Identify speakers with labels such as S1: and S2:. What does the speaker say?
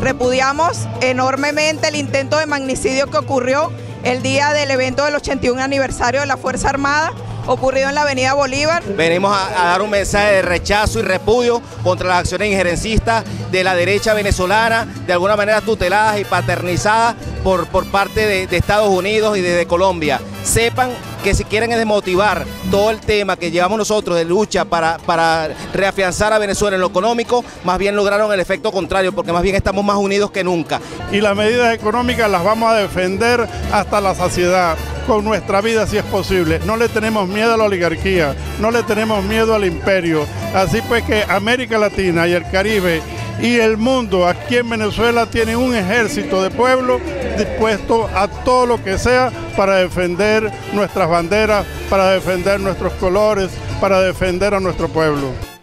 S1: Repudiamos enormemente el intento de magnicidio que ocurrió el día del evento del 81 aniversario de la Fuerza Armada ocurrido en la Avenida Bolívar.
S2: Venimos a, dar un mensaje de rechazo y repudio contra las acciones injerencistas de la derecha venezolana, de alguna manera tuteladas y paternizadas por, por parte de, Estados Unidos y de, Colombia. Sepan que si quieren desmotivar todo el tema que llevamos nosotros de lucha para, para reafianzar a Venezuela en lo económico, más bien lograron el efecto contrario, porque más bien estamos más unidos que nunca.
S3: Y las medidas económicas las vamos a defender hasta la saciedad con nuestra vida si es posible. No le tenemos miedo a la oligarquía, no le tenemos miedo al imperio. Así pues que América Latina y el Caribe y el mundo aquí en Venezuela tienen un ejército de pueblo dispuesto a todo lo que sea para defender nuestras banderas, para defender nuestros colores, para defender a nuestro pueblo.